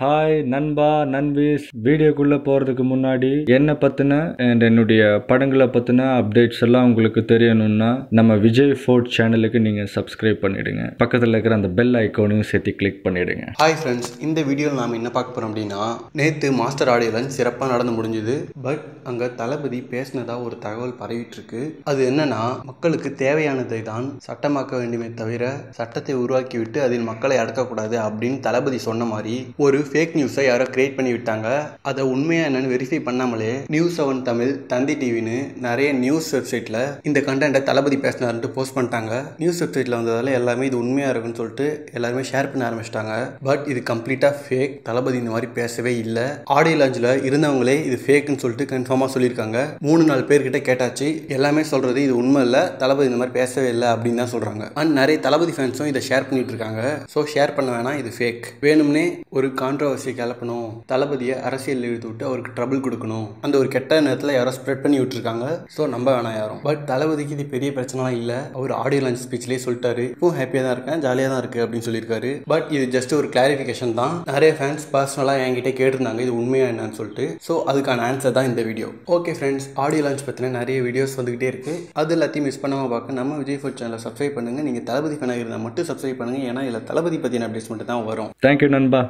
Hi நண்பா நண்பீஸ். வீடியோக்குள்ளே போகிறதுக்கு முன்னாடி என்னை பற்றின அண்ட் என்னுடைய படங்களை பற்றின அப்டேட்ஸ் எல்லாம் உங்களுக்கு தெரியணும்னா நம்ம விஜய் ஃபோர்ட் சேனலுக்கு நீங்கள் சப்ஸ்கிரைப் பண்ணிடுங்க. பக்கத்தில் இருக்கிற அந்த பெல் ஐக்கோனையும் சேர்த்து கிளிக் பண்ணிடுங்க. ஹாய் ஃப்ரெண்ட்ஸ் இந்த வீடியோவில் நாம் என்ன பார்க்க போகிறோம் அப்படின்னா நேற்று மாஸ்டர் ஆடியோ சிறப்பாக நடந்து முடிஞ்சது பட் அங்கே தளபதி பேசினதா ஒரு தகவல் பரவிட்டு இருக்கு அது என்னன்னா மக்களுக்கு தேவையானதை தான் சட்டமாக்க வேண்டுமே தவிர சட்டத்தை உருவாக்கி விட்டு அதில் மக்களை அடக்கக்கூடாது அப்படின்னு தளபதி சொன்ன மாதிரி ஒரு ஃபேக் நியூஸை யாரோ கிரியேட் பண்ணி விட்டாங்க. அதை உண்மையா என்னன்னு வெரிஃபை பண்ணாமலே நியூஸ் செவன் தமிழ் தந்தி டிவின்னு நிறைய நியூஸ் வெப்சைட்டில் இந்த கண்டென்ட்டை தளபதி பேசினாருன்ட்டு போஸ்ட் பண்ணிட்டாங்க. நியூஸ் வெப்சைட்டில் வந்ததால எல்லாமே இது உண்மையாக இருக்குன்னு சொல்லிட்டு எல்லாருமே ஷேர் பண்ண ஆரம்பிச்சிட்டாங்க. பட் இது கம்ப்ளீட்டாக ஃபேக் தளபதி இந்த மாதிரி பேசவே இல்லை. ஆடியோ லாஞ்சில் இருந்தவங்களே இது ஃபேக்குன்னு சொல்லிட்டு கன்ஃபார்மாக சொல்லியிருக்காங்க. மூணு நாலு பேர்கிட்ட கேட்டாச்சு. எல்லாமே சொல்கிறது இது உண்மை இல்லை. தளபதி இந்த மாதிரி பேசவே இல்லை அப்படின்னு தான் சொல்கிறாங்க அண்ட் நிறைய தளபதி ஃபேன்ஸும் இதை ஷேர் பண்ணிட்டு இருக்காங்க. ஸோ ஷேர் பண்ண வேணாம் இது ஃபேக் வேணும்னே ஒரு கான்ட்ரவர்சி கிளப்பணும். தளபதியை அரசியல் இழுத்து விட்டு அவருக்கு ட்ரபிள் கொடுக்கணும். அந்த ஒரு கெட்ட நேரத்தில் யாரோ ஸ்ப்ரெட் பண்ணி விட்டுருக்காங்க. ஸோ நம்ப வேணாம் யாரும். பட் தளபதிக்கு இது பெரிய பிரச்சனைலாம் இல்லை. அவர் ஆடியோ லான்ச் ஸ்பீச்லேயே சொல்லிட்டாரு. இப்போ ஹாப்பியாக தான் இருக்கேன். ஜாலியாக தான் இருக்கு அப்படின்னு சொல்லியிருக்காரு. பட் இது ஜஸ்ட் ஒரு கிளாரிஃபிகேஷன் தான். நிறைய ஃபேன்ஸ் பர்சனலாக என்கிட்ட கேட்டிருந்தாங்க. இது உண்மையாக என்னன்னு சொல்லிட்டு. ஸோ அதுக்கான ஆன்சர் தான் இந்த video okay friends audio launch பற்றின நிறைய வீடியோஸ் வந்துகிட்டே இருக்குது அது எல்லாத்தையும் மிஸ் பண்ணாமல் பார்க்க நம்ம விஜய் ஃபுட் சேனலை சப்ஸ்கிரைப் பண்ணுங்கள் நீங்கள் தளபதி ஃபேனாக இருந்தால் மட்டும் சப்ஸ்கிரைப் பண்ணுங்கள் ஏன்னா இதில் தளபதி பற்றின அப்டேட்ஸ் மட்டும் தான் வரும் தேங்க்யூ நண்பா.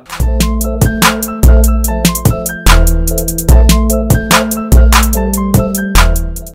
Thank you.